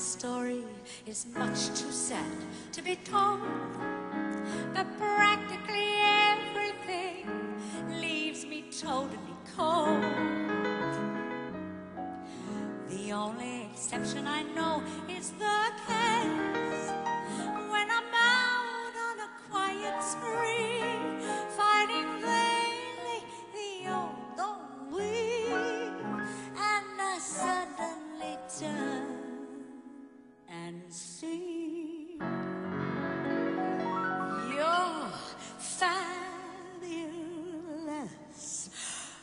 story is much too sad to be told. But practically everything leaves me totally cold. The only exception I know is the cat. See your fabulous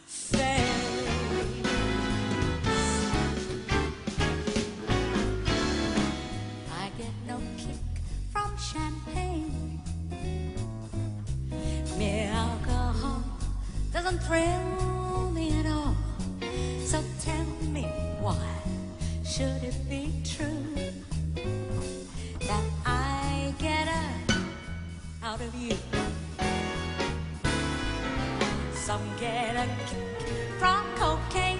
face. I get no kick from champagne. Mere alcohol doesn't thrill me at all. So tell me why should it of you? Some get a kick from cocaine.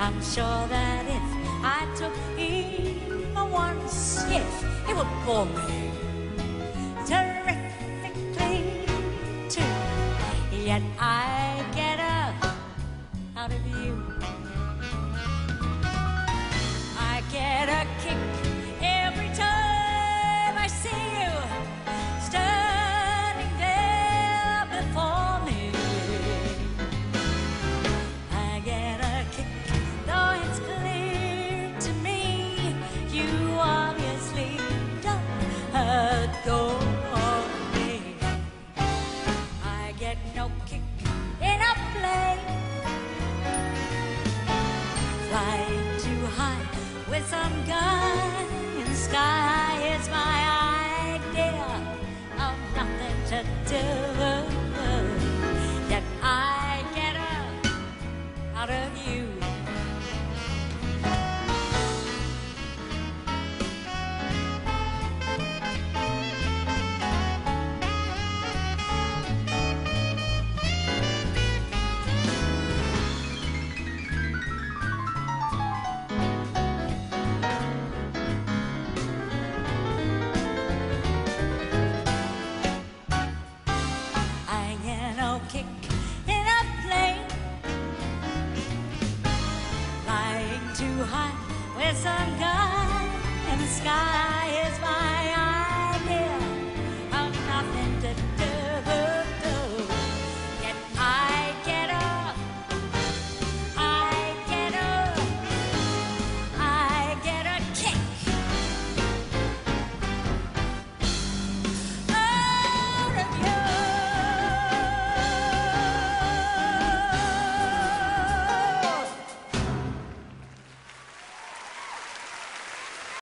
I'm sure that if I took even one sniff, it would bore me terrifically too. Yet I kick in a plane, flying too high with some guy in the sky is my idea of nothing to do. Kick in a plane. Flying too high, with some God and the sky is my eye.